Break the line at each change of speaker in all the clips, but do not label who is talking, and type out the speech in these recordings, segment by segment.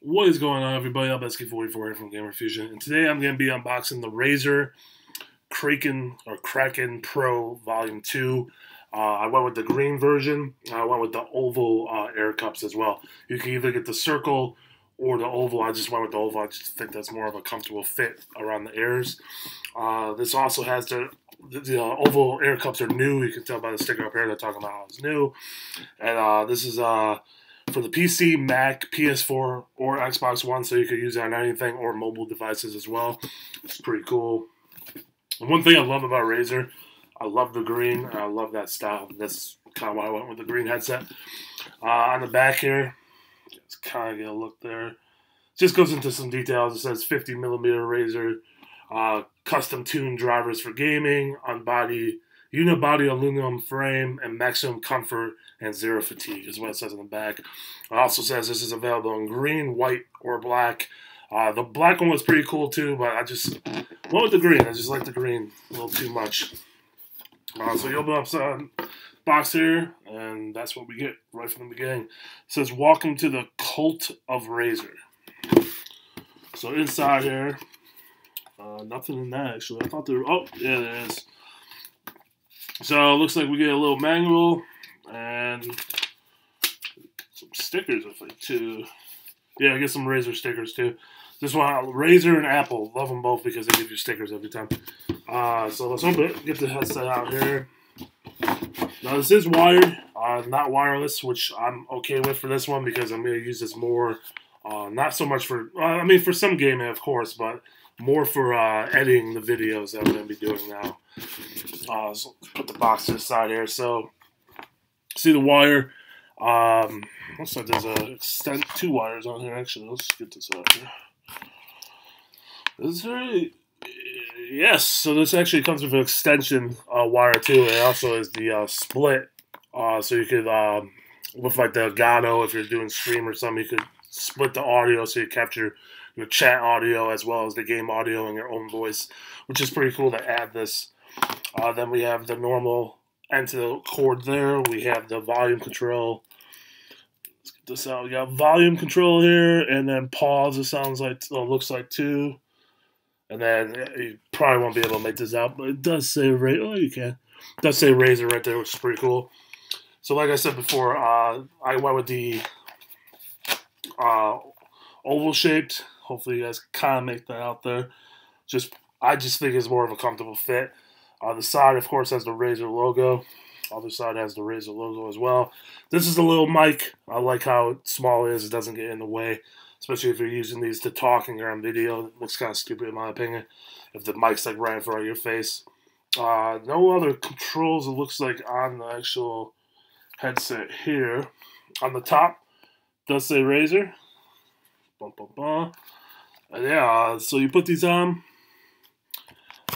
What is going on, everybody? I'm Besky44 here from Gamer Fusion, and today I'm going to be unboxing the Razer Kraken or Kraken Pro Volume 2. Uh, I went with the green version. I went with the oval uh, ear cups as well. You can either get the circle or the oval. I just went with the oval. I just think that's more of a comfortable fit around the airs. Uh, this also has the the, the uh, oval ear cups are new. You can tell by the sticker up here. They're talking about how it's new, and uh, this is uh for the PC, Mac, PS4, or Xbox One, so you could use it on anything or mobile devices as well. It's pretty cool. And one thing I love about Razer, I love the green. I love that style. That's kind of why I went with the green headset. Uh, on the back here, just kind of get a look there. Just goes into some details. It says 50 millimeter Razer, uh, custom tuned drivers for gaming, on body unibody aluminum frame and maximum comfort and zero fatigue is what it says on the back. It also says this is available in green, white, or black. Uh, the black one was pretty cool too, but I just went with the green. I just like the green a little too much. Uh, so you open up some box here, and that's what we get right from the beginning. It says, "Welcome to the cult of Razer. So inside here, uh, nothing in that actually. I thought there. Oh, yeah, there is. So it looks like we get a little manual and some stickers with it too. Yeah, I get some Razer stickers too. This one, Razer and Apple, love them both because they give you stickers every time. Uh, so let's open it. Get the headset out here. Now this is wired, uh, not wireless, which I'm okay with for this one because I'm going to use this more. Uh, not so much for, uh, I mean, for some gaming, of course, but more for uh, editing the videos that I'm going to be doing now. Uh, so put the box to the side here. So see the wire. Um, looks like there's a extent two wires on here. Actually, let's get this out here. This is very yes. So this actually comes with an extension uh, wire too. It also is the uh, split. Uh, so you could um, with like the Elgato, if you're doing stream or something, you could split the audio so you capture your chat audio as well as the game audio in your own voice, which is pretty cool to add this. Uh, then we have the normal end to the cord there. We have the volume control. Let's get this out. We got volume control here, and then pause. It sounds like it looks like two, And then you probably won't be able to make this out, but it does say Razer. Oh, you can. It does say Razer right there, which is pretty cool. So, like I said before, uh, I went with the uh, oval shaped. Hopefully, you guys kind of make that out there. Just, I just think it's more of a comfortable fit. On the side, of course, has the Razer logo. Other side has the Razer logo as well. This is the little mic. I like how small it is. It doesn't get in the way, especially if you're using these to talk and you're on video. It looks kind of stupid in my opinion. If the mic's like right in front of your face. Uh, no other controls. It looks like on the actual headset here. On the top, does say Razer. Bum, bum, bum. And yeah, uh, so you put these on.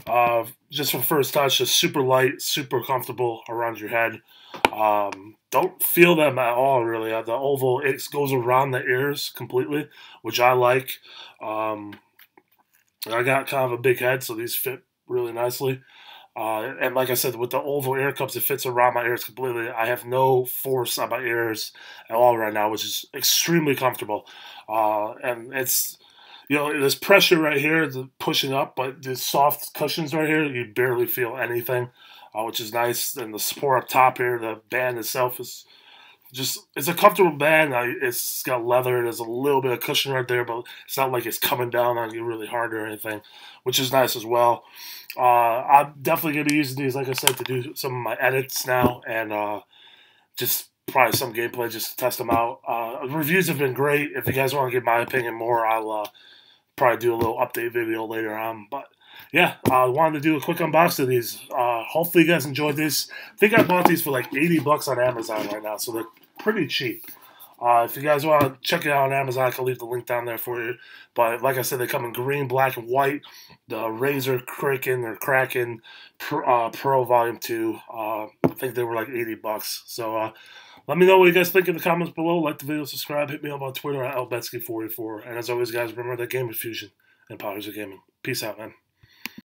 Uh, just from first touch, just super light, super comfortable around your head. Um, don't feel them at all, really. Uh, the oval it goes around the ears completely, which I like. Um, I got kind of a big head, so these fit really nicely. Uh, and like I said, with the oval ear cups, it fits around my ears completely. I have no force on my ears at all right now, which is extremely comfortable. Uh, and it's you know, there's pressure right here, the pushing up, but the soft cushions right here, you barely feel anything, uh, which is nice. And the support up top here, the band itself is just, it's a comfortable band. It's got leather, there's a little bit of cushion right there, but it's not like it's coming down on you really hard or anything, which is nice as well. Uh, I'm definitely going to be using these, like I said, to do some of my edits now and uh, just probably some gameplay just to test them out. Uh, reviews have been great. If you guys want to get my opinion more, I'll uh, probably do a little update video later on. But yeah, I wanted to do a quick unboxing of these. Uh, hopefully, you guys enjoyed this. I think I bought these for like 80 bucks on Amazon right now, so they're pretty cheap. Uh, if you guys want to check it out on Amazon, I can leave the link down there for you. But like I said, they come in green, black, and white. The Razer Kraken or Kraken Pro, uh, Pro Volume 2. Uh, I think they were like 80 bucks. So uh, let me know what you guys think in the comments below. Like the video, subscribe, hit me up on Twitter at LBEDZKI44. And as always, guys, remember that Gamer Fusion and Powers of Gaming. Peace out, man.